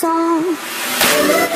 song.